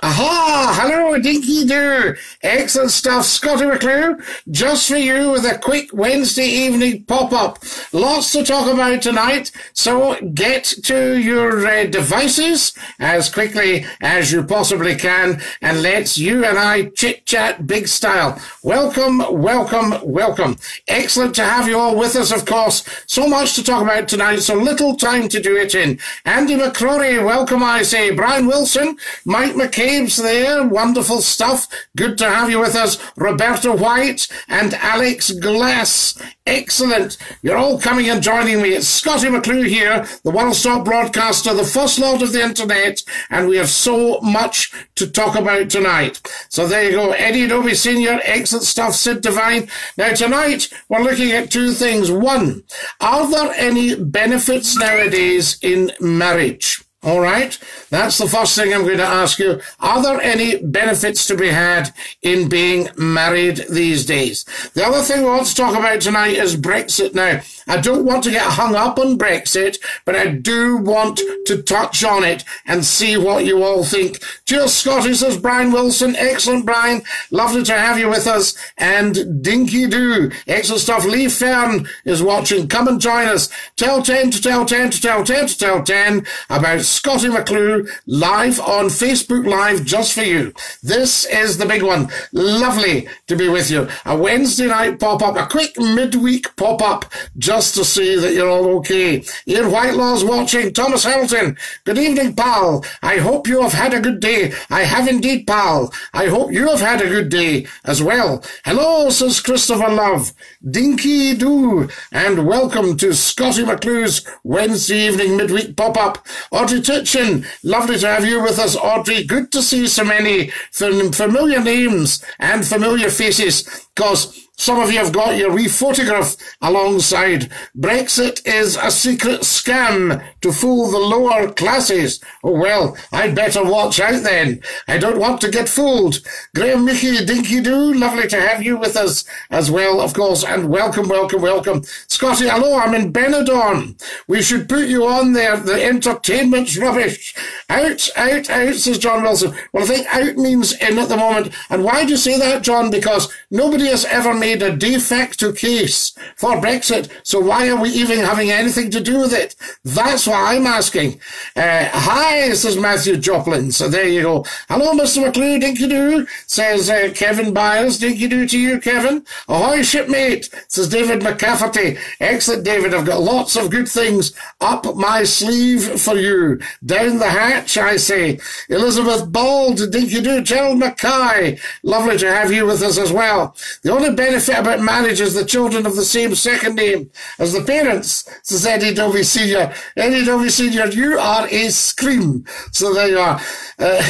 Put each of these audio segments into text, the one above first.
Aha! Hello, Dinky Doo! Excellent stuff, Scottie McClue. Just for you with a quick Wednesday evening pop-up. Lots to talk about tonight, so get to your uh, devices as quickly as you possibly can, and let's you and I chit-chat big style. Welcome, welcome, welcome. Excellent to have you all with us, of course. So much to talk about tonight, so little time to do it in. Andy McCrory, welcome, I say. Brian Wilson, Mike McCabe's there. Wonderful stuff. Good to have you with us. Roberta White and Alex Glass. Excellent. You're all coming and joining me. It's Scottie McClue here, the one-stop broadcaster, the first lord of the internet, and we have so much to talk about tonight. So there you go. Eddie Adobe Sr., excellent stuff. Sid Divine. Now tonight, we're looking at two things. One, are there any benefits nowadays in marriage? All right. That's the first thing I'm going to ask you. Are there any benefits to be had in being married these days? The other thing we want to talk about tonight is Brexit now. I don't want to get hung up on Brexit, but I do want to touch on it and see what you all think. Cheers, Scottie, says Brian Wilson. Excellent, Brian. Lovely to have you with us. And Dinky Doo. Excellent stuff. Lee Fern is watching. Come and join us. Tell 10 to tell 10 to tell 10 to tell 10 about Scottie McClue live on Facebook Live just for you. This is the big one. Lovely to be with you. A Wednesday night pop-up, a quick midweek pop-up just just to see that you're all okay. Ian Whitelaw's watching. Thomas Hamilton. Good evening, pal. I hope you have had a good day. I have indeed, pal. I hope you have had a good day as well. Hello, says Christopher Love. Dinky Doo. And welcome to Scottie McClue's Wednesday evening midweek pop-up. Audrey Titchin. Lovely to have you with us, Audrey. Good to see so many familiar names and familiar faces because some of you have got your wee photograph alongside. Brexit is a secret scam to fool the lower classes. Oh well, I'd better watch out then. I don't want to get fooled. Graham Mickey, Dinky Doo, lovely to have you with us as well, of course, and welcome, welcome, welcome. Scottie, hello, I'm in Benidorm. We should put you on there. The entertainment's rubbish. Out, out, out, says John Wilson. Well, I think out means in at the moment. And why do you say that, John? Because nobody has ever made made a de facto case for Brexit, so why are we even having anything to do with it? That's what I'm asking. Uh, hi, says Matthew Joplin. So there you go. Hello, Mr. McClue, dinky doo, says uh, Kevin Byers. Dinky doo to you, Kevin. Ahoy, shipmate, says David McCafferty. Excellent, David. I've got lots of good things up my sleeve for you. Down the hatch, I say. Elizabeth Bald, dinky doo. Gerald Mackay. Lovely to have you with us as well. The only benefit benefit about marriage the children of the same second name as the parents, says Eddie Dovey Sr. Eddie Dovey Sr., you are a scream. So there you are. Uh,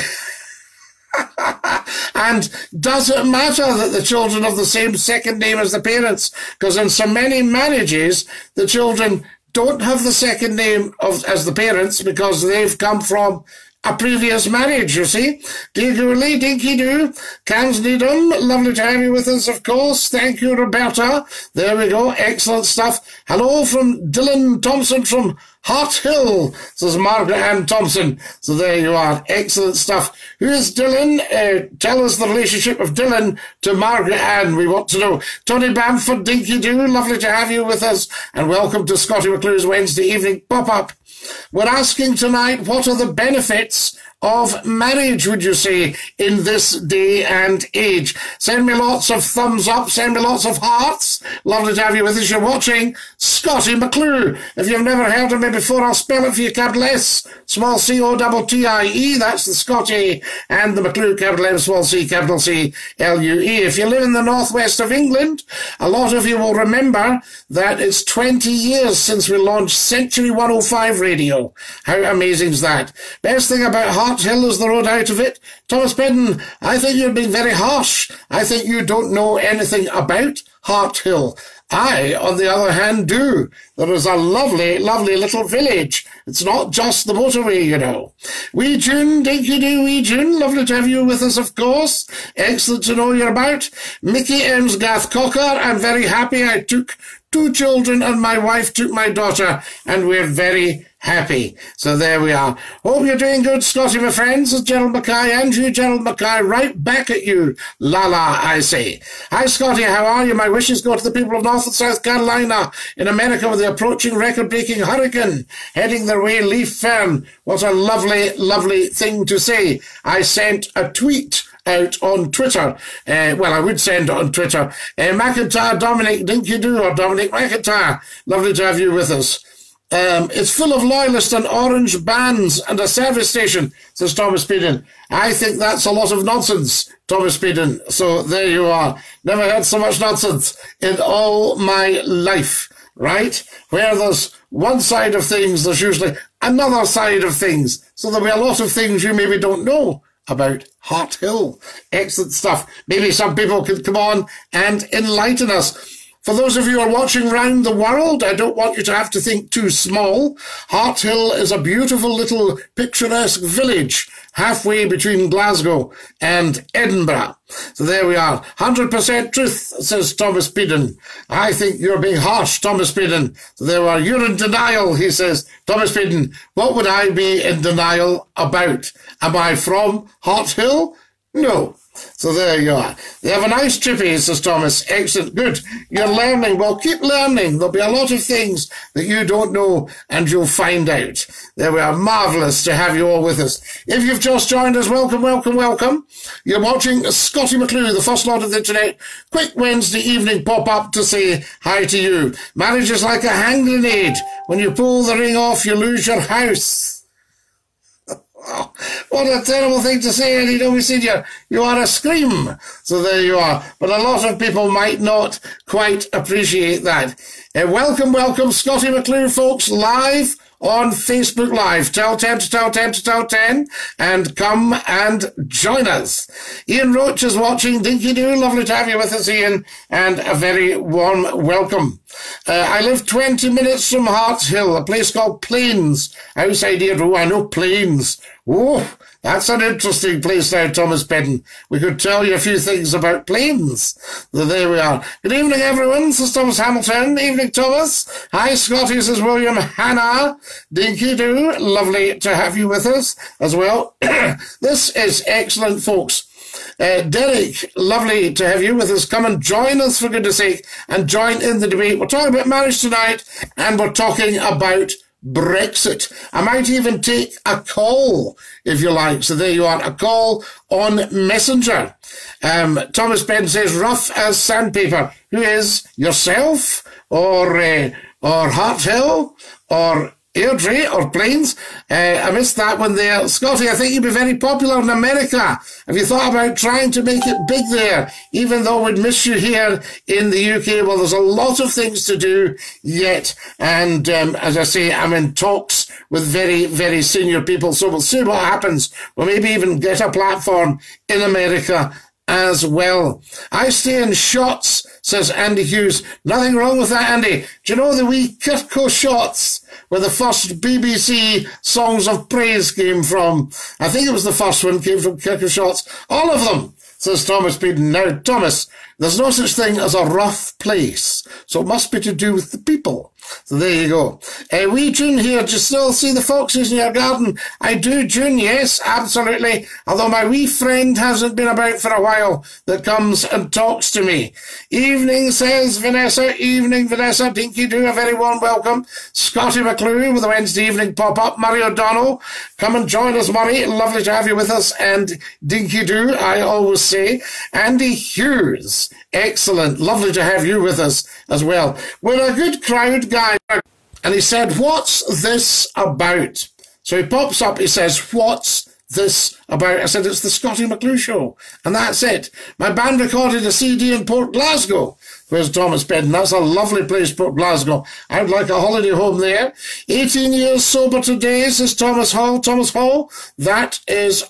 and does it matter that the children of the same second name as the parents? Because in so many marriages, the children don't have the second name of as the parents because they've come from a previous marriage, you see. Dinky Dinky Doo, Cams Needham, lovely to have you with us, of course. Thank you, Roberta. There we go, excellent stuff. Hello from Dylan Thompson from Harthill, says Margaret Ann Thompson. So there you are, excellent stuff. Who is Dylan? Uh, tell us the relationship of Dylan to Margaret Ann, we want to know. Tony Bamford, Dinky Doo, lovely to have you with us, and welcome to Scottie McClue's Wednesday evening pop-up. We're asking tonight, what are the benefits of marriage, would you say, in this day and age? Send me lots of thumbs up, send me lots of hearts. Lovely to have you with us. You're watching Scottie McClue. If you've never heard of me before, I'll spell it for you, capital S, small C O double T I E. That's the Scottie and the McClue, capital M, small C, capital C, L U E. If you live in the northwest of England, a lot of you will remember that it's 20 years since we launched Century 105 Radio. How amazing is that? Best thing about Hill is the road out of it. Thomas Bedden, I think you're being very harsh. I think you don't know anything about Harthill. I, on the other hand, do. There is a lovely, lovely little village. It's not just the motorway, you know. Wee June, dinky doo, wee June. Lovely to have you with us, of course. Excellent to know you're about. Mickey Emsgath Cocker, I'm very happy I took two children and my wife took my daughter, and we're very happy. So there we are. Hope you're doing good, Scottie, my friends. It's Gerald Mackay Andrew Gerald Mackay, right back at you. La la, I say. Hi, Scottie, how are you? My wishes go to the people of North and South Carolina in America with the approaching record-breaking hurricane heading their way Lee Fern. What a lovely, lovely thing to say. I sent a tweet out on Twitter. Uh, well, I would send on Twitter. Uh, McIntyre Dominic Dinky Do or Dominic McIntyre. Lovely to have you with us. Um, it's full of loyalists and orange bands and a service station, says Thomas Peden. I think that's a lot of nonsense, Thomas Peden. So there you are. Never heard so much nonsense in all my life, right? Where there's one side of things, there's usually another side of things. So there'll be a lot of things you maybe don't know about Harthill. Excellent stuff. Maybe some people could come on and enlighten us. For those of you who are watching round the world, I don't want you to have to think too small. Harthill is a beautiful little picturesque village halfway between Glasgow and Edinburgh. So there we are. 100% truth, says Thomas Peden. I think you're being harsh, Thomas Peden. So there we are. You're in denial, he says. Thomas Peden, what would I be in denial about? Am I from Harthill? No. So there you are. You have a nice trippy, says Thomas. Excellent. Good. You're learning. Well, keep learning. There'll be a lot of things that you don't know and you'll find out. There we are. Marvellous to have you all with us. If you've just joined us, welcome, welcome, welcome. You're watching Scottie McClue, the first lord of the internet. Quick Wednesday evening pop up to say hi to you. Marriage is like a hand grenade. When you pull the ring off, you lose your house. Oh, what a terrible thing to say, Eddie Domi Senior. You are a scream. So there you are. But a lot of people might not quite appreciate that. Uh, welcome, welcome, Scottie McClue, folks, live on Facebook Live. Tell 10 to tell 10 to tell 10 and come and join us. Ian Roach is watching Dinky Doo. Lovely to have you with us, Ian, and a very warm welcome. Uh, I live 20 minutes from Harts Hill, a place called Plains, outside here. Oh, I know Plains. Oh, that's an interesting place now, Thomas Bedden. We could tell you a few things about Plains. There we are. Good evening, everyone. This is Thomas Hamilton. Evening, Thomas. Hi, Scottie, says William Hannah. Dinky Doo. Lovely to have you with us as well. this is excellent, folks. Uh, Derek, lovely to have you with us. Come and join us, for goodness sake, and join in the debate. We're talking about marriage tonight, and we're talking about Brexit. I might even take a call if you like. So there you are, a call on Messenger. Um, Thomas Ben says, rough as sandpaper. Who is yourself or uh, or Harthill or Airdrie or Plains. Uh, I missed that one there. Scottie, I think you'd be very popular in America. Have you thought about trying to make it big there, even though we'd miss you here in the UK? Well, there's a lot of things to do yet. And um, as I say, I'm in talks with very, very senior people. So we'll see what happens. We'll maybe even get a platform in America as well. I stay in Shotts, says Andy Hughes. Nothing wrong with that, Andy. Do you know the wee Kirk o' Shotts where the first BBC Songs of Praise came from? I think it was the first one came from Kirk o' Shotts. All of them, says Thomas Peden. Now, Thomas, there's no such thing as a rough place, so it must be to do with the people. So there you go. Uh, we June here, do you still see the foxes in your garden? I do, June, yes, absolutely. Although my wee friend hasn't been about for a while that comes and talks to me. Evening, says Vanessa. Evening, Vanessa. Dinky do a very warm welcome. Scottie McClue with a Wednesday evening pop-up. Murray O'Donnell, come and join us, Murray. Lovely to have you with us. And Dinky do, I always say. Andy Hughes, excellent. Lovely to have you with us as well. We're a good crowd, guy. And he said, What's this about? So he pops up, he says, What's this about? I said, It's the Scottie McClue show. And that's it. My band recorded a CD in Port Glasgow. Where's Thomas Peden? That's a lovely place, Port Glasgow. I'd like a holiday home there. 18 years sober today, says Thomas Hall. Thomas Hall, that is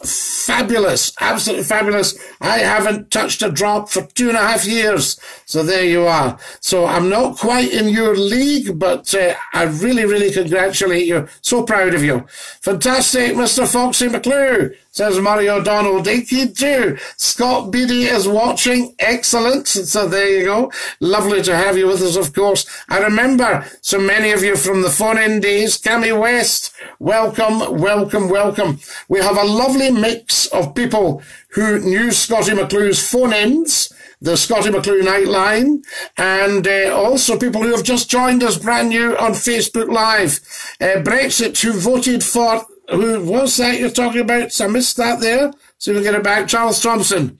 fabulous. Absolutely fabulous. I haven't touched a drop for two and a half years. So there you are. So I'm not quite in your league, but uh, I really, really congratulate you. So proud of you. Fantastic, Mr. Foxy McClue says Murray O'Donnell. Dinky too. Scott Biddy is watching. Excellent. So there you go. Lovely to have you with us, of course. I remember so many of you from the phone-in days. Cammy West, welcome, welcome, welcome. We have a lovely mix of people who knew Scottie McClue's phone-ins the Scottie McClue Nightline, and uh, also people who have just joined us brand new on Facebook Live. Uh, Brexit, who voted for, who was that you're talking about? So I missed that there. So we get it back. Charles Thompson.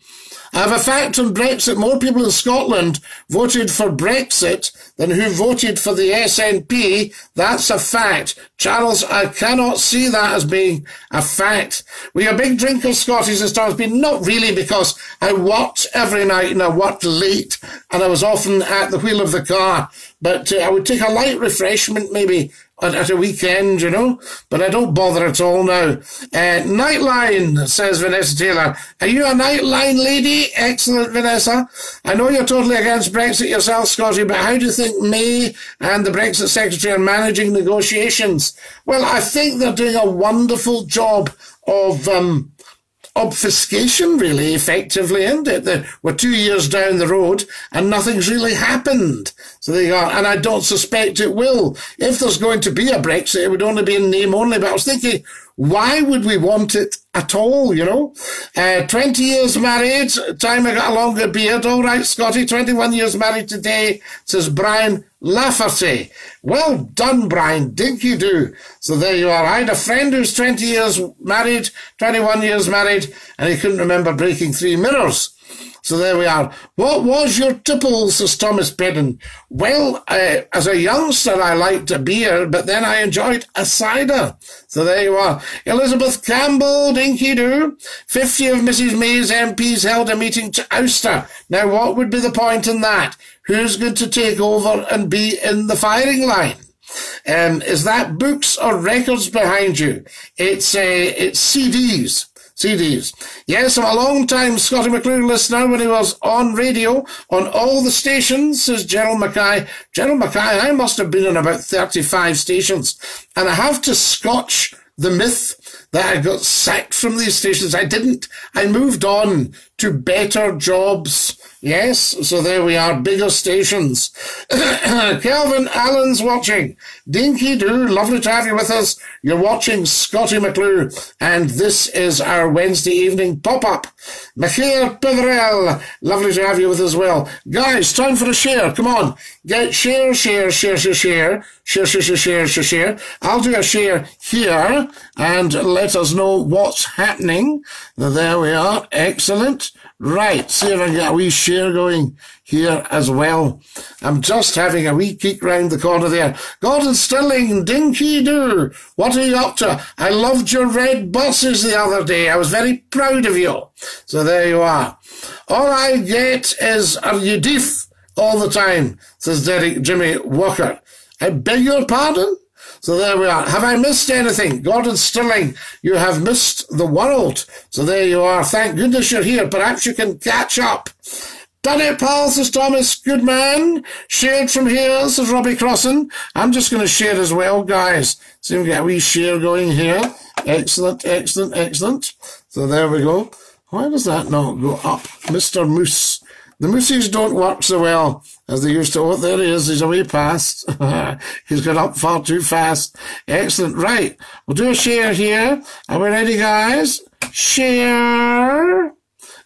I have a fact on Brexit. More people in Scotland voted for Brexit than who voted for the SNP. That's a fact. Charles, I cannot see that as being a fact. We are big drinkers, Scottish as times been not really because I worked every night and I worked late and I was often at the wheel of the car. But uh, I would take a light refreshment maybe at, at, a weekend, you know, but I don't bother at all now. Uh, Nightline, says Vanessa Taylor. Are you a Nightline lady? Excellent, Vanessa. I know you're totally against Brexit yourself, Scottie, but how do you think May and the Brexit Secretary are managing negotiations? Well, I think they're doing a wonderful job of, um, obfuscation, really, effectively, isn't it? we're two years down the road and nothing's really happened. So there you are. And I don't suspect it will. If there's going to be a Brexit, it would only be in name only. But I was thinking, why would we want it at all, you know? Uh, 20 years married, time I got a longer beard. All right, Scottie, 21 years married today, says Brian Lafferty. Well done, Brian. Dinky do. So there you are. I had a friend who's 20 years married, 21 years married, and he couldn't remember breaking three mirrors. So there we are. What was your tipple, says Thomas Bedden? Well, uh, as a youngster, I liked a beer, but then I enjoyed a cider. So there you are. Elizabeth Campbell, dinky do. 50 of Mrs. May's MPs held a meeting to oust her. Now, what would be the point in that? Who's going to take over and be in the firing line? Um, is that books or records behind you? It's uh, it's CDs. CDs. Yes, I'm a long time Scottie McClue listener when he was on radio on all the stations, says Gerald Mackay. Gerald Mackay, I must have been on about 35 stations. And I have to scotch the myth that I got sacked from these stations. I didn't. I moved on to better jobs. Yes, so there we are, bigger stations. Kelvin Allen's watching. Dinky Doo, lovely to have you with us. You're watching Scottie McClue, and this is our Wednesday evening pop-up. Michael Piverell, lovely to have you with us as well. Guys, time for a share. Come on. Get share, share, share, share, share, share, share, share, share, share, share. I'll do a share here and let us know what's happening. There we are. Excellent. Right, see if I get a wee share going here as well. I'm just having a wee peek round the corner there. Gordon Stirling, dinky do. What are you up to? I loved your red buses the other day. I was very proud of you. So there you are. All I get is, are you deaf all the time? Says Derek Jimmy Walker. I beg your pardon? So there we are. Have I missed anything? Gordon Stirling, you have missed the world. So there you are. Thank goodness you're here. Perhaps you can catch up. Done it, pal, says Thomas. Good man. Shared from here, says Robbie Crossan. I'm just going to share as well, guys. So we get a wee share going here. Excellent, excellent, excellent. So there we go. Why does that not go up? Mr. Moose. The moosies don't work so well as they used to. Oh, there he is. He's away past. He's got up far too fast. Excellent. Right. We'll do a share here. Are we ready, guys? Share.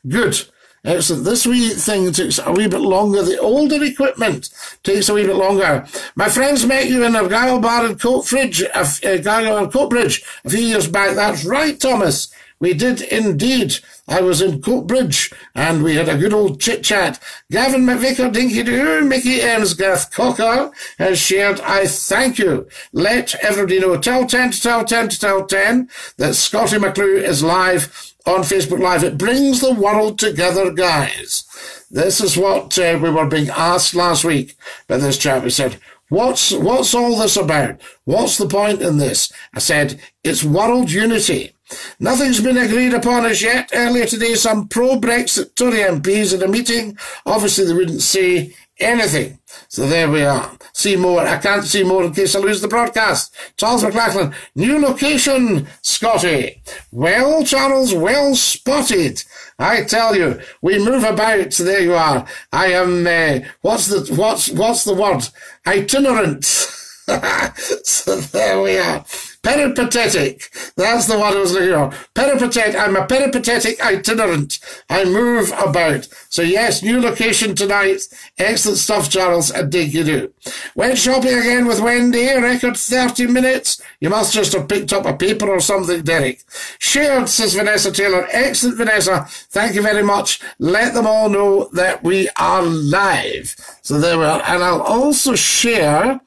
Good. Excellent. This wee thing takes a wee bit longer. The older equipment takes a wee bit longer. My friends met you in Argyll Bar in Coatbridge, uh, Coatbridge a few years back. That's right, Thomas. We did indeed. I was in Coatbridge and we had a good old chit chat. Gavin McVicker, Dinky Doo, Mickey Emsgath Cocker has shared, I thank you. Let everybody know. Tell 10 to tell 10 to tell 10 that Scottie McClue is live on Facebook Live. It brings the world together, guys. This is what uh, we were being asked last week by this chap. He said, What's, what's all this about? What's the point in this? I said, it's world unity. Nothing's been agreed upon as yet. Earlier today, some pro-Brexit Tory MPs at a meeting, obviously they wouldn't say anything. So there we are. See more. I can't see more in case I lose the broadcast. Charles McLachlan, new location, Scottie. Well, Charles, well spotted. I tell you, we move about. There you are. I am. Uh, what's the what's what's the word? Itinerant. so there we are. Peripatetic. That's the one I was looking for. Peripatetic. I'm a peripatetic itinerant. I move about. So yes, new location tonight. Excellent stuff, Charles, and dig you do. Went shopping again with Wendy, record 30 minutes. You must just have picked up a paper or something, Derek. Shared, says Vanessa Taylor. Excellent, Vanessa. Thank you very much. Let them all know that we are live. So there we are. And I'll also share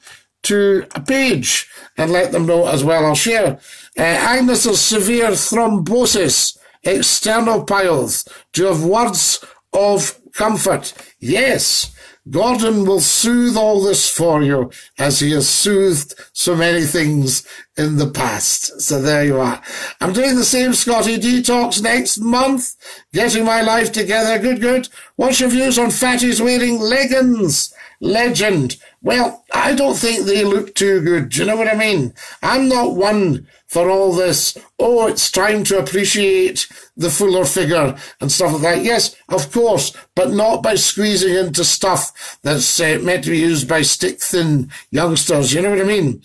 to a page and let them know as well. I'll share. Uh, Agnes's severe thrombosis, external piles. Do you have words of comfort? Yes. Gordon will soothe all this for you as he has soothed so many things in the past. So there you are. I'm doing the same Scottie detox next month. Getting my life together. Good, good. What's your views on fatties wearing leggings? Legend. Well, I don't think they look too good. Do you know what I mean? I'm not one for all this, oh, it's time to appreciate the fuller figure and stuff like that. Yes, of course, but not by squeezing into stuff that's uh, meant to be used by stick thin youngsters. You know what I mean?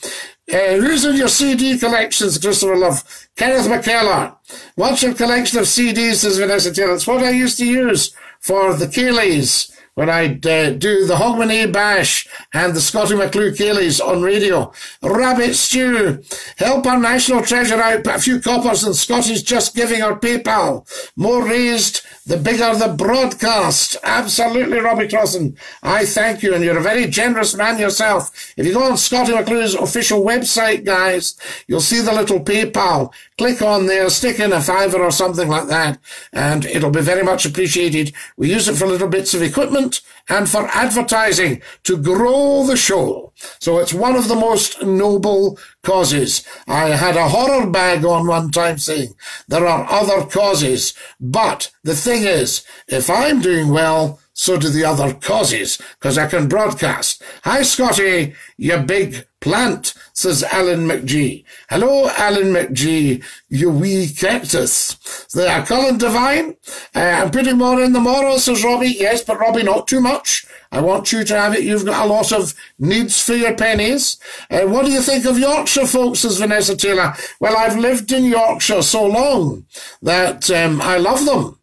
Uh, who's in your CD collections, Christopher Love? Kenneth McKellar. What's your collection of CDs, says Vanessa Taylor? It's what I used to use for the Ceilidhs when I'd uh, do the Hogmanay Bash and the Scottie McClue Ceilidhs on radio. Rabbit Stew. Help our national treasure out, put a few coppers and Scottie's just giving our PayPal. More raised, the bigger the broadcast. Absolutely, Robbie Crossan. I thank you, and you're a very generous man yourself. If you go on Scottie McClue's official website, guys, you'll see the little PayPal. Click on there, stick in a fiver or something like that, and it'll be very much appreciated. We use it for little bits of equipment and for advertising to grow the show. So it's one of the most noble causes. I had a horror bag on one time saying there are other causes, but the thing is, if I'm doing well, so do the other causes, because I can broadcast. Hi, Scottie, you big plant, says Alan McGee. Hello, Alan McGee, you wee cactus. There, Colin Devine. Uh, I'm putting more in the moral, says Robbie. Yes, but Robbie, not too much. I want you to have it. You've got a lot of needs for your pennies. Uh, what do you think of Yorkshire, folks, says Vanessa Taylor? Well, I've lived in Yorkshire so long that um, I love them.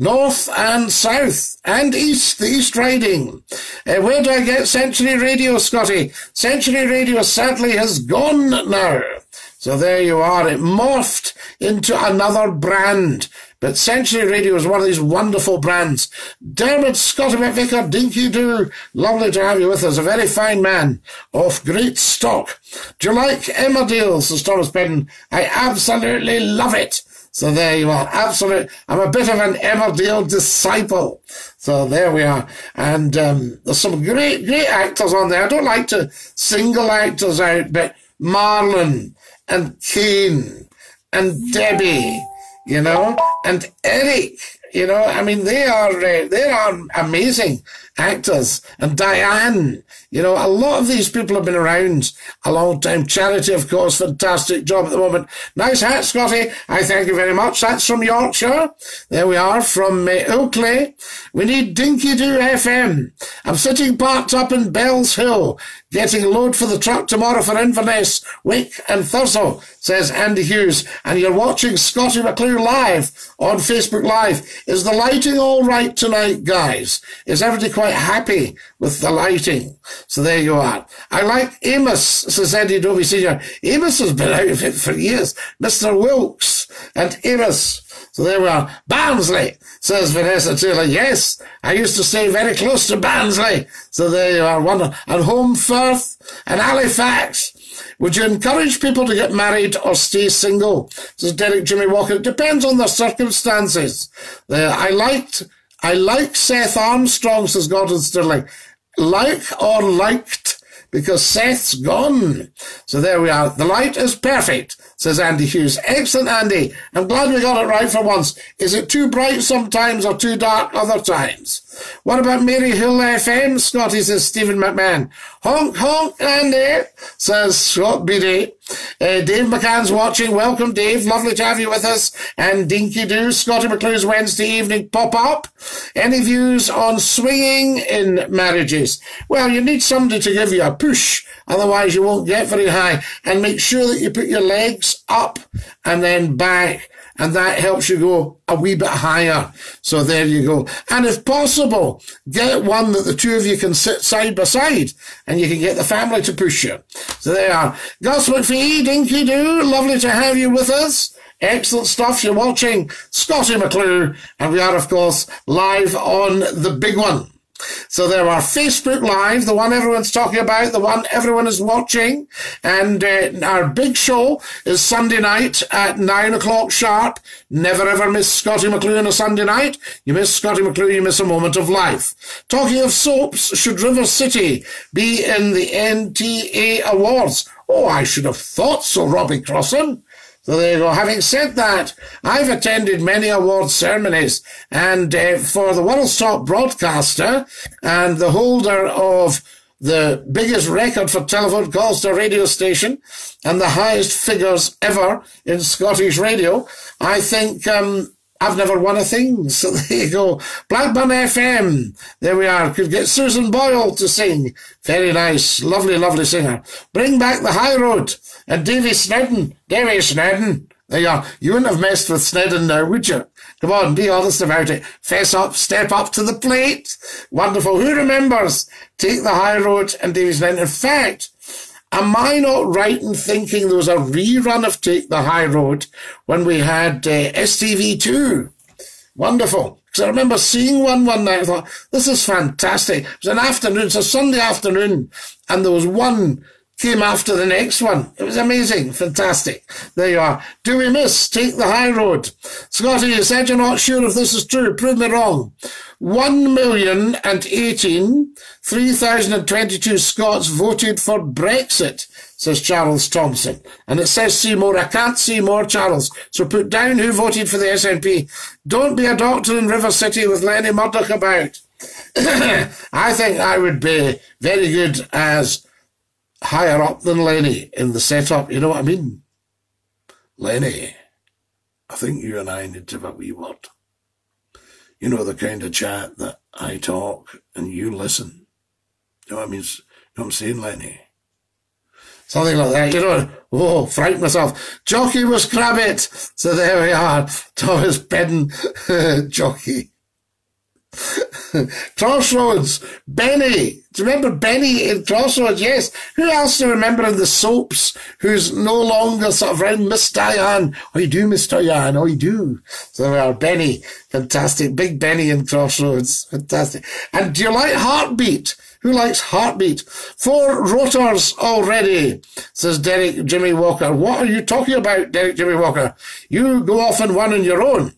North and South and East, the East Riding. Uh, where do I get Century Radio, Scottie? Century Radio sadly has gone now. So there you are. It morphed into another brand. But Century Radio is one of these wonderful brands. Dermot Scotty McVicker, Dinky Doo, lovely to have you with us. A very fine man of great stock. Do you like Emmerdale, says Thomas Penn? I absolutely love it. So there you are. Absolute. I'm a bit of an Emmerdale disciple. So there we are. And um, there's some great, great actors on there. I don't like to single actors out, but Marlon and Cain and Debbie, you know, and Eric, you know, I mean, they are, uh, they are amazing actors. And Diane, you know, a lot of these people have been around a long time. Charity, of course, fantastic job at the moment. Nice hat, Scottie. I thank you very much. That's from Yorkshire. There we are from uh, Oakley. We need Dinky Doo FM. I'm sitting parked up in Bellshill, getting load for the truck tomorrow for Inverness, Wick and Thurso, says Andy Hughes. And you're watching Scottie McClue live on Facebook Live. Is the lighting all right tonight, guys? Is everything quite happy with the lighting? So there you are. I like Amos, says Eddie Dovey Sr. Amos has been out of it for years. Mr. Wilks and Amos. So there we are. Barnsley, says Vanessa Taylor. Yes, I used to stay very close to Barnsley. So there you are. One, and Holmfirth and Halifax. Would you encourage people to get married or stay single? Says Derek Jimmy Walker. It depends on the circumstances. There, I liked, I like Seth Armstrong, says Gordon Sterling like or liked because Seth's gone. So there we are. The light is perfect, says Andy Hughes. Excellent, Andy. I'm glad we got it right for once. Is it too bright sometimes or too dark other times? What about Maryhill FM? Scottie says Stephen McMahon. Honk, honk, Andy, says Scott Beatty. Uh, Dave McCann's watching. Welcome, Dave. Lovely to have you with us. And Dinky Doo, Scottie McClue's Wednesday evening pop up. Any views on swinging in marriages? Well, you need somebody to give you a push. Otherwise, you won't get very high. And make sure that you put your legs up and then back and that helps you go a wee bit higher. So there you go. And if possible, get one that the two of you can sit side by side and you can get the family to push you. So there you are. Gus McPhee, Dinky Doo, lovely to have you with us. Excellent stuff. You're watching Scottie McClue and we are, of course, live on the big one. So there are Facebook Live, the one everyone's talking about, the one everyone is watching. And uh, our big show is Sunday night at nine o'clock sharp. Never ever miss Scottie McClue on a Sunday night. You miss Scottie McClue, you miss a moment of life. Talking of soaps, should River City be in the NTA Awards? Oh, I should have thought so, Robbie Crossan. So there you go. Having said that, I've attended many award ceremonies, and uh, for the world's top broadcaster and the holder of the biggest record for telephone calls to a radio station and the highest figures ever in Scottish radio, I think um, I've never won a thing. So there you go. Blackburn FM. There we are. Could get Susan Boyle to sing. Very nice. Lovely, lovely singer. Bring back the high road. And Davy Sneddon, Davy Sneddon, there you are. You wouldn't have messed with Sneddon now, would you? Come on, be honest about it. Fess up, step up to the plate. Wonderful. Who remembers? Take the high road and Davy Sneddon. In fact, am I not right in thinking there was a rerun of Take the High Road when we had uh, STV2? Wonderful. Because I remember seeing one one night. I thought, this is fantastic. It was an afternoon, it's a Sunday afternoon, and there was one came after the next one. It was amazing, fantastic. There you are. Do we miss? Take the high road. Scottie, you said you're not sure if this is true. Prove me wrong. One million and eighteen, three thousand and twenty-two Scots voted for Brexit, says Charles Thompson. And it says see more. I can't see more, Charles. So put down who voted for the SNP. Don't be a doctor in River City with Lenny Murdoch about. I think I would be very good as higher up than Lenny in the setup. You know what I mean? Lenny, I think you and I need to have a wee word. You know the kind of chat that I talk and you listen. You know what I mean? You know what I'm saying, Lenny? Something like that, you know. Oh, frighten myself. Jockey was Crabbit. So there we are. Thomas Bedden, Jockey. Crossroads, Benny. Do you remember Benny in Crossroads? Yes. Who else do you remember in the soaps who's no longer sort of around Miss Diane? Oh, you do, Miss Diane. Oh, you do. So there we are Benny. Fantastic. Big Benny in Crossroads. Fantastic. And do you like Heartbeat? Who likes Heartbeat? Four rotors already, says Derek Jimmy Walker. What are you talking about, Derek Jimmy Walker? You go off and one on your own.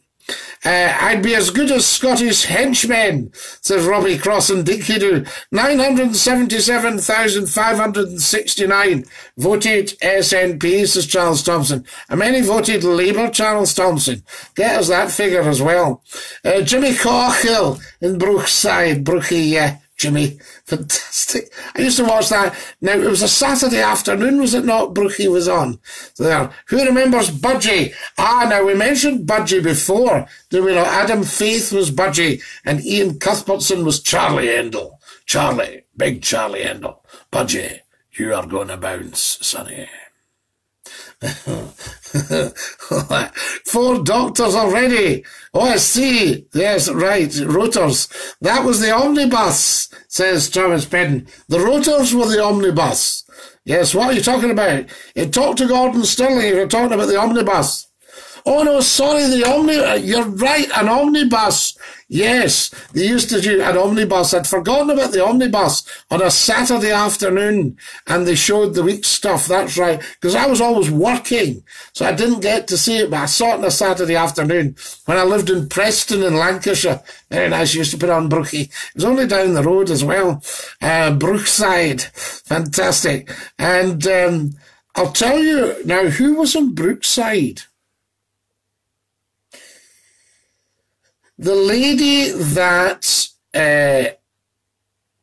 Uh, I'd be as good as Scottish henchmen, says Robbie Crossan Dick Hidoo. 977,569 voted SNP, says Charles Thompson. And many voted Labour, Charles Thompson. Get us that figure as well. Uh, Jimmy Corkhill in Brookside, Brookie, yeah. Jimmy. Fantastic. I used to watch that. Now, it was a Saturday afternoon, was it not? Brookie was on. There. Who remembers Budgie? Ah, now we mentioned Budgie before. Do we know Adam Faith was Budgie and Iain Cuthbertson was Charlie Endell. Charlie, big Charlie Endell. Budgie, you are going to bounce, sonny. Four doctors already. Oh, I see. Yes, right. Rotors. That was the omnibus, says Thomas Penn. The rotors were the omnibus. Yes, what are you talking about? You talk to Gordon Sterling if you're talking about the omnibus. Oh no, sorry, the omni. uh, You're right, an omnibus. Yes, they used to do an omnibus. I'd forgotten about the omnibus on a Saturday afternoon, and they showed the week's stuff. That's right, because I was always working, so I didn't get to see it. But I saw it on a Saturday afternoon when I lived in Preston in Lancashire. Very nice. Used to put on Brookie. It was only down the road as well, uh, Brookside. Fantastic. And um, I'll tell you now, who was in Brookside? The lady that, uh,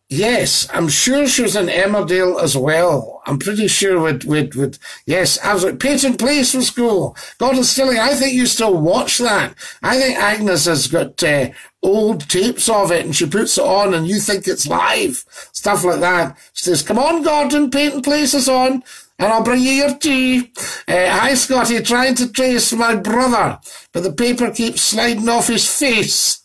yes, I'm sure she was in Emmerdale as well. I'm pretty sure with, with, with, yes, absolutely. Peyton Place for school. God is still, I think you still watch that. I think Agnes has got, uh, old tapes of it and she puts it on and you think it's live. Stuff like that. She says, come on, Gordon, Peyton Place is on and I'll bring you your tea. Uh, hi, Scotty, trying to trace my brother, but the paper keeps sliding off his face.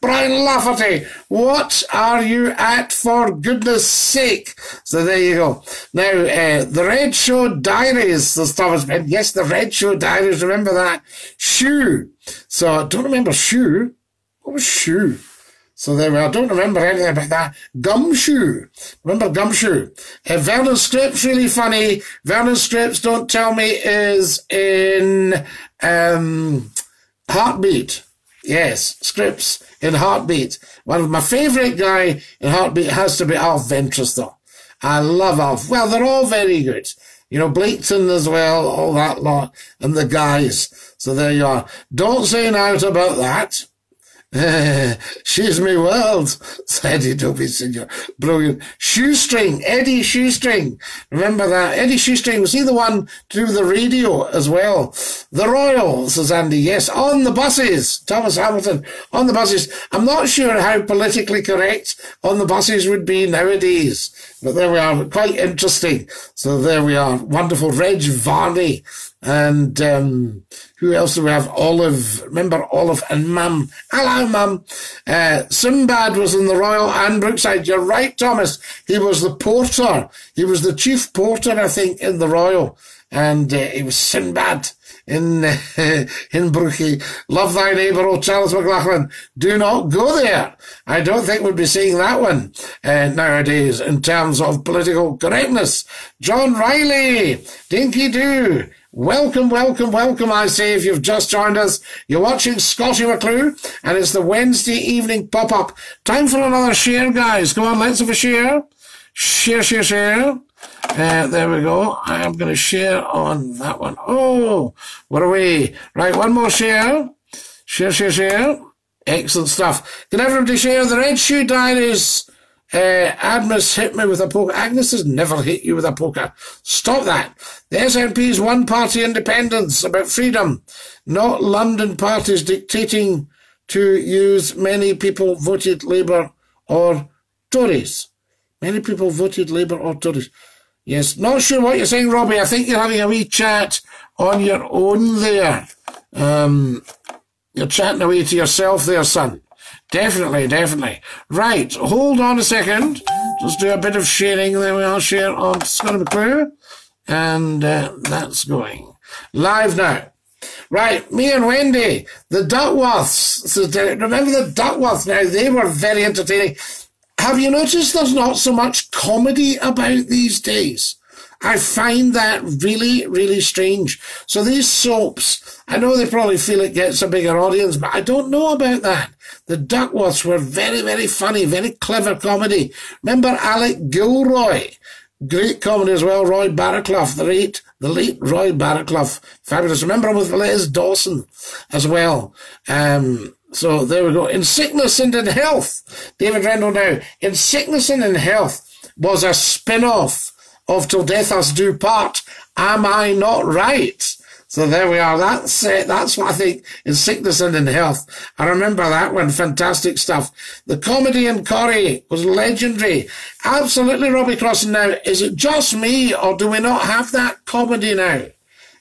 Brian Lafferty, what are you at for goodness sake? So there you go. Now, uh, the Red Shoe Diaries, the stuff has yes, the Red Shoe Diaries, remember that? Shoe. So I don't remember Shoe. What was Shoe? So there we are. I don't remember anything about that. Gumshoe. Remember Gumshoe? Uh, Vernon Scripps, really funny. Vernon Scripps, don't tell me, is in um, Heartbeat. Yes, Scripps in Heartbeat. One of my favourite guy in Heartbeat has to be Alf Ventress, though. I love Alf. Well, they're all very good. You know, Blaketon as well, all that lot, and the guys. So there you are. Don't say an out about that. She's me world, said Dobie Senior. Brilliant. Shoestring, Eddie Shoestring. Remember that? Eddie Shoestring, was he the one to do the radio as well? The Royal, says Andy. Yes, on the buses. Thomas Hamilton, on the buses. I'm not sure how politically correct on the buses would be nowadays. But there we are, quite interesting. So there we are. Wonderful. Reg Varney. And um, who else do we have? Olive. Remember Olive and Mum. Hello, Mum. Uh, Sinbad was in the Royal and Brookside. You're right, Thomas. He was the porter. He was the chief porter, I think, in the Royal. And uh, he was Sinbad in uh, in Brookie. Love thy neighbour, oh Charles McLaughlin. Do not go there. I don't think we'd be seeing that one uh, nowadays in terms of political correctness. John Riley, Dinky Doo. Welcome, welcome, welcome, I say, if you've just joined us. You're watching Scottie McClue, and it's the Wednesday evening pop-up. Time for another share, guys. Come on, let's have a share. Share, share, share. Uh, there we go. I am going to share on that one. Oh, what are we? Right, one more share. Share, share, share. Excellent stuff. Can everybody share the Red Shoe Diaries? Uh, Agnes hit me with a poker. Agnes has never hit you with a poker. Stop that. The SNP's one party independence about freedom, not London parties dictating to use many people voted Labour or Tories. Many people voted Labour or Tories. Yes, not sure what you're saying, Robbie. I think you're having a wee chat on your own there. Um, you're chatting away to yourself there, son. Definitely, definitely. Right, hold on a second. Just do a bit of sharing. There we are, share on Scottie McClue. And uh, that's going. Live now. Right, me and Wendy, the Duckworths. So remember the Duckworths now? They were very entertaining. Have you noticed there's not so much comedy about these days? I find that really, really strange. So these soaps, I know they probably feel it gets a bigger audience, but I don't know about that. The Duckworths were very, very funny, very clever comedy. Remember Alec Gilroy? Great comedy as well. Roy Barraclough, the late, the late Roy Barraclough. Fabulous. Remember him with Les Dawson as well. Um, so there we go. In sickness and in health. David Rendell now. In sickness and in health was a spin-off of Till Death Us Do Part. Am I not right? So there we are. That's it. That's what I think in sickness and in health. I remember that one. Fantastic stuff. The comedy in Corrie was legendary. Absolutely, Robbie Crossan. Now, is it just me or do we not have that comedy now?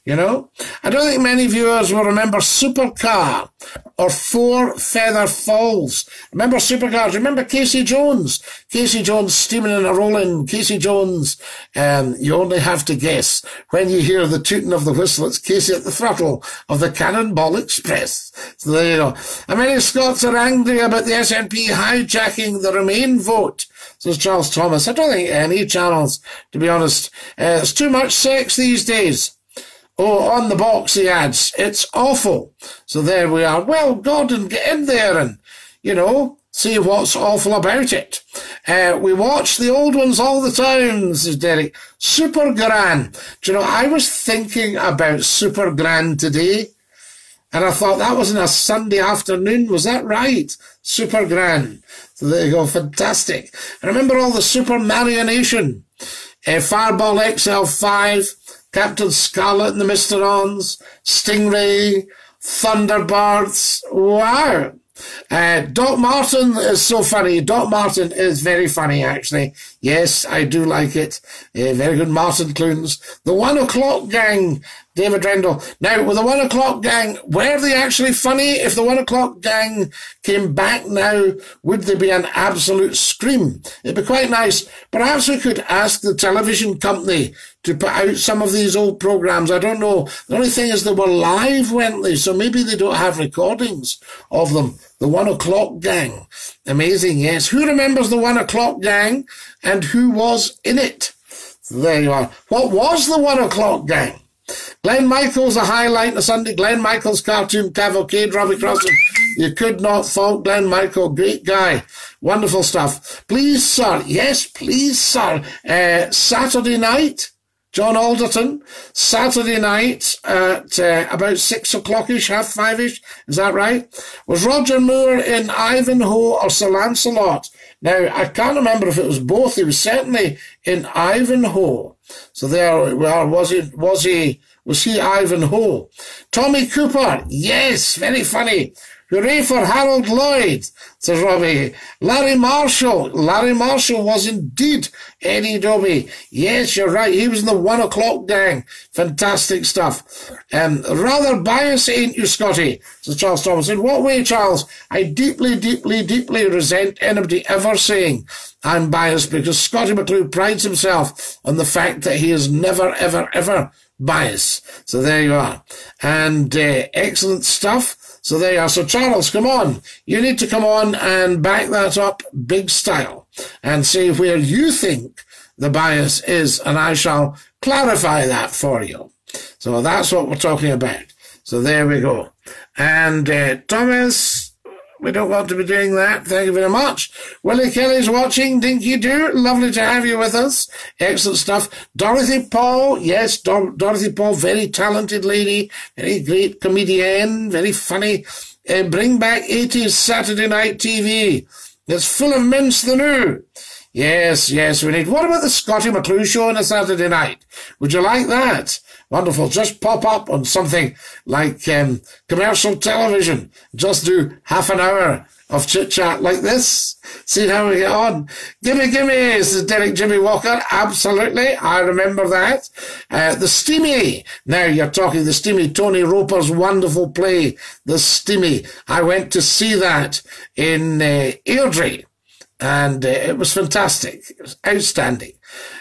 You know? I don't think many viewers will remember Supercar or Four Feather Falls. Remember Supercars? Remember Casey Jones? Casey Jones steaming and a rolling. Casey Jones, um, you only have to guess. When you hear the tooting of the whistle, it's Casey at the throttle of the Cannonball Express. So there you go. And many Scots are angry about the SNP hijacking the Remain vote says Charles Thomas. I don't think any channels, to be honest. Uh, it's too much sex these days. Oh, on the box he adds, it's awful. So there we are. Well, Gordon, get in there and, you know, see what's awful about it. Uh, we watch the old ones all the time, says Derek. Super Gran. Do you know, I was thinking about Super Gran today. And I thought that was on a Sunday afternoon. Was that right? Super Gran. So there you go. Fantastic. I remember all the Supermarionation. Uh, Fireball XL5, Captain Scarlet and the Mysterons, Stingray, Thunderbirds. Wow. Uh, Doc Martin is so funny. Doc Martin is very funny, actually. Yes, I do like it. Uh, very good Martin Clunes. The One O'Clock Gang David Rendell. Now, with the one o'clock gang, were they actually funny? If the one o'clock gang came back now, would they be an absolute scream? It'd be quite nice. Perhaps we could ask the television company to put out some of these old programs. I don't know. The only thing is they were live, weren't they? So maybe they don't have recordings of them. The one o'clock gang. Amazing, yes. Who remembers the one o'clock gang and who was in it? There you are. What was the one o'clock gang? Glen Michaels, a highlight in the Sunday Glen Michael's cartoon cavalcade, Robbie Crossan. You could not fault Glen Michael. Great guy. Wonderful stuff. Please, sir. Yes, please, sir. Uh, Saturday night, John Alderton. Saturday night at uh, about six o'clockish, half five-ish. Is that right? Was Roger Moore in Ivanhoe or Sir Lancelot? Now, I can't remember if it was both. He was certainly in Ivanhoe. So there, well, was it, was he, was he Ivanhoe? Tommy Cooper, yes, very funny. Hooray for Harold Lloyd, says Robbie. Larry Marshall. Larry Marshall was indeed Eddie Dobbie. Yes, you're right. He was in the one o'clock gang. Fantastic stuff. Um, rather biased, ain't you, Scottie? Says Charles Thomas. In what way, Charles? I deeply, deeply, deeply resent anybody ever saying I'm biased because Scottie McClue prides himself on the fact that he is never, ever, ever biased. So there you are. And uh, excellent stuff. So there you are. So Charles, come on. You need to come on and back that up big style and see where you think the bias is, and I shall clarify that for you. So that's what we're talking about. So there we go. And uh, Thomas, we don't want to be doing that. Thank you very much. Willie Kelly's watching. Dinky Do. Lovely to have you with us. Excellent stuff. Dorothy Paul. Yes, Dor- Dorothy Paul. Very talented lady. Very great comedian. Very funny. Uh, bring back 80s Saturday night TV. It's full of mince the new. Yes, yes, we need. What about the Scottie McClue show on a Saturday night? Would you like that? Wonderful. Just pop up on something like um, commercial television. Just do half an hour of chit chat like this. See how we get on. Gimme, gimme, says Derek Jimmy Walker. Absolutely. I remember that. Uh, the Steamy. Now you're talking the Steamy. Tony Roper's wonderful play, The Steamy. I went to see that in uh, Airdrie and uh, it was fantastic. It was outstanding.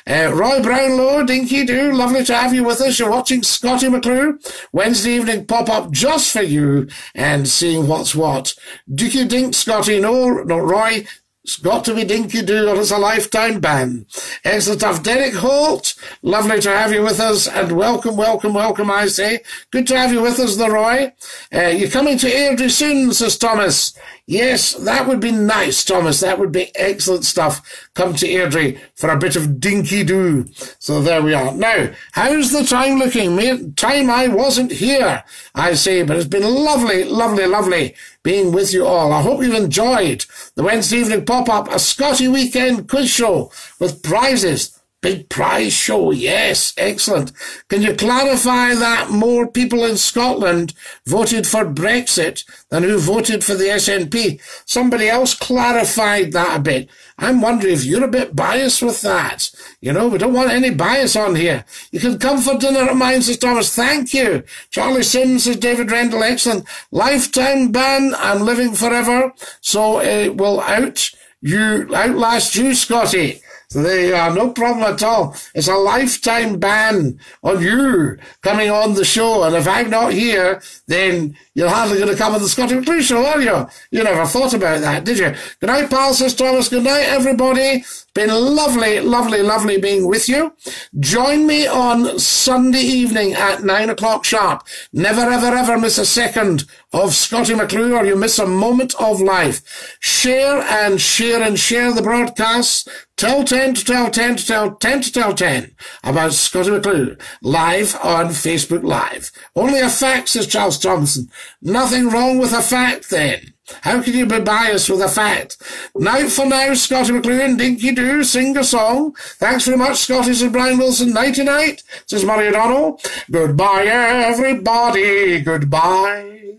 Uh, Roy Brownlow, Dinky Doo, lovely to have you with us. You're watching Scottie McClue, Wednesday evening pop up just for you and seeing what's what. Dookie Dink, Scottie, no, no, Roy, it's got to be Dinky Doo or it's a lifetime ban. Excellent stuff. Derek Holt, lovely to have you with us and welcome, welcome, welcome, I say. Good to have you with us, the Roy. Uh, you're coming to Airdrie soon, says Thomas. Yes, that would be nice, Thomas. That would be excellent stuff. Come to Airdrie for a bit of dinky do. So there we are. Now, how's the time looking? Time I wasn't here, I say, but it's been lovely, lovely, lovely being with you all. I hope you've enjoyed the Wednesday evening pop-up, a Scottie weekend quiz show with prizes Big prize show. Yes, excellent. Can you clarify that more people in Scotland voted for Brexit than who voted for the SNP? Somebody else clarified that a bit. I'm wondering if you're a bit biased with that. You know, we don't want any bias on here. You can come for dinner at mine, says Thomas. Thank you. Charlie Sims says David Rendell. Excellent. Lifetime ban. I'm living forever. So it will out you outlast you, Scottie. There you are, no problem at all. It's a lifetime ban on you coming on the show. And if I'm not here, then you're hardly going to come on the Scottie McClue show, are you? You never thought about that, did you? Good night, pal, says Thomas. Good night, everybody. Been lovely, lovely, lovely being with you. Join me on Sunday evening at nine o'clock sharp. Never, ever, ever miss a second of Scottie McClue or you miss a moment of life. Share and share and share the broadcasts. Tell 10 to tell 10 to tell 10 to tell 10 about Scottie McClue live on Facebook Live. Only a fact, says Charles Thompson. Nothing wrong with a fact then. How can you be biased with a fact? Now for now, Scottie McLean, Dinky Doo, sing a song. Thanks very much, Scottie, says Brian Wilson. Nighty night, says Murray O'Donnell. Goodbye, everybody, goodbye.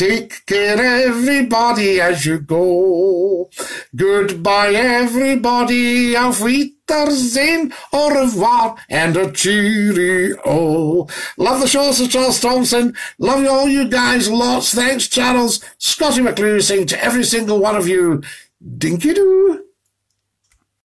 Take care, everybody, as you go. Goodbye, everybody. Auf Wiedersehen, au revoir, and a cheerio. Love the show, Sir Charles Thompson. Love all, you guys, lots. Thanks, Charles. Scottie McClue saying to every single one of you, dinky doo.